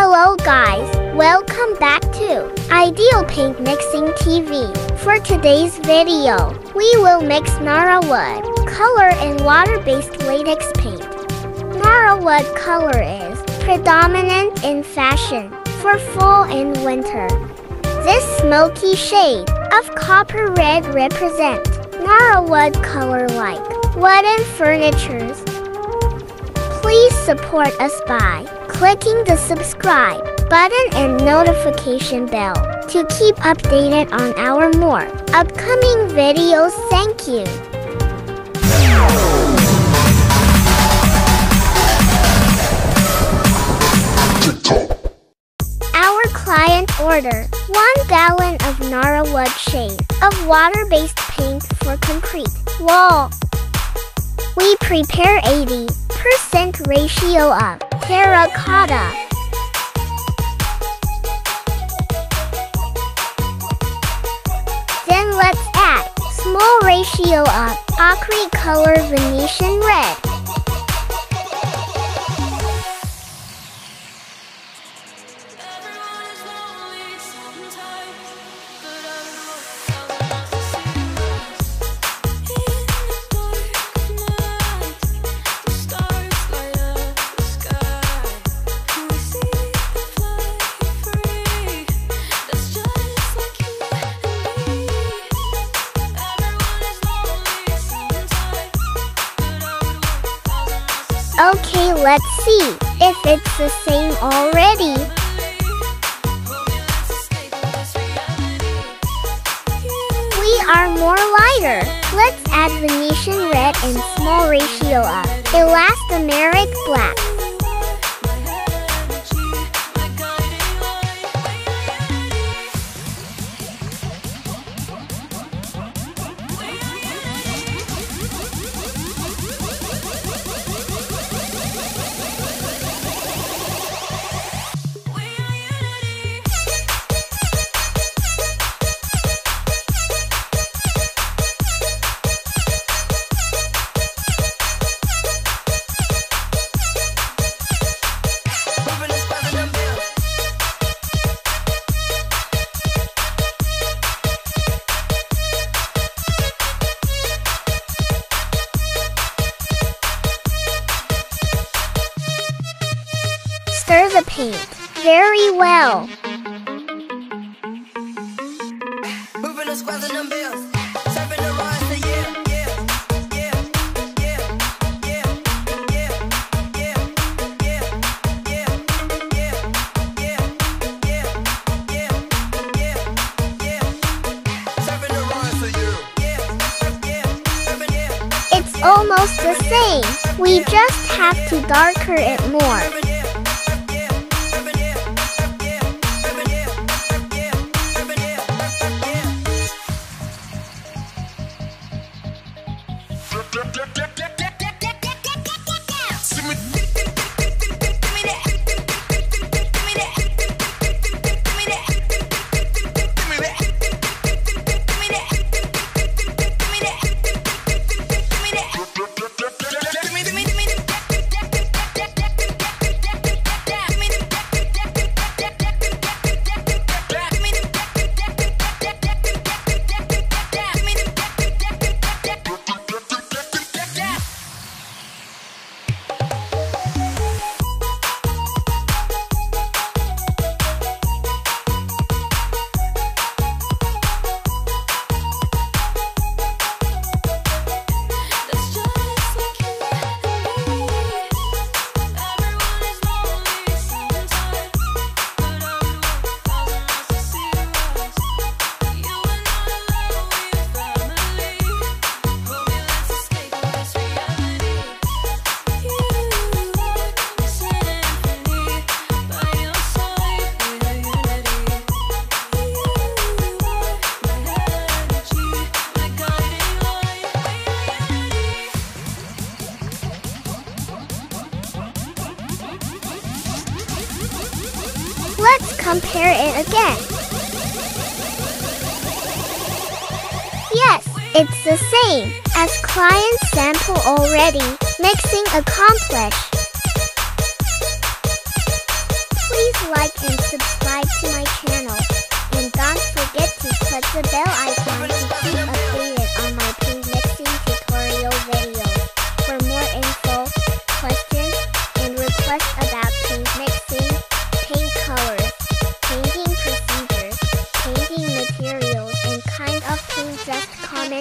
Hello guys, welcome back to Ideal Paint Mixing TV. For today's video, we will mix Nara Wood color and water-based latex paint. Nara Wood color is predominant in fashion for fall and winter. This smoky shade of copper red represent Nara Wood color like wooden furnitures. Please support us by clicking the subscribe button and notification bell to keep updated on our more upcoming videos. Thank you. Our client order 1 gallon of Nara Wood shade of water-based paint for concrete wall. We prepare 80% ratio of terracotta. Then let's add small ratio of ochre color Venetian red. Okay, let's see if it's the same already. We are more lighter. Let's add Venetian red and small ratio of elastomeric black. Yeah, yeah, serving yeah, It's almost the same. We just have to darker it more. da da da compare it again. Yes, it's the same as client sample already, mixing accomplished. Please like and subscribe to my channel, and don't forget to click the bell icon.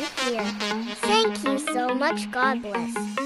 here. Thank you so much. God bless.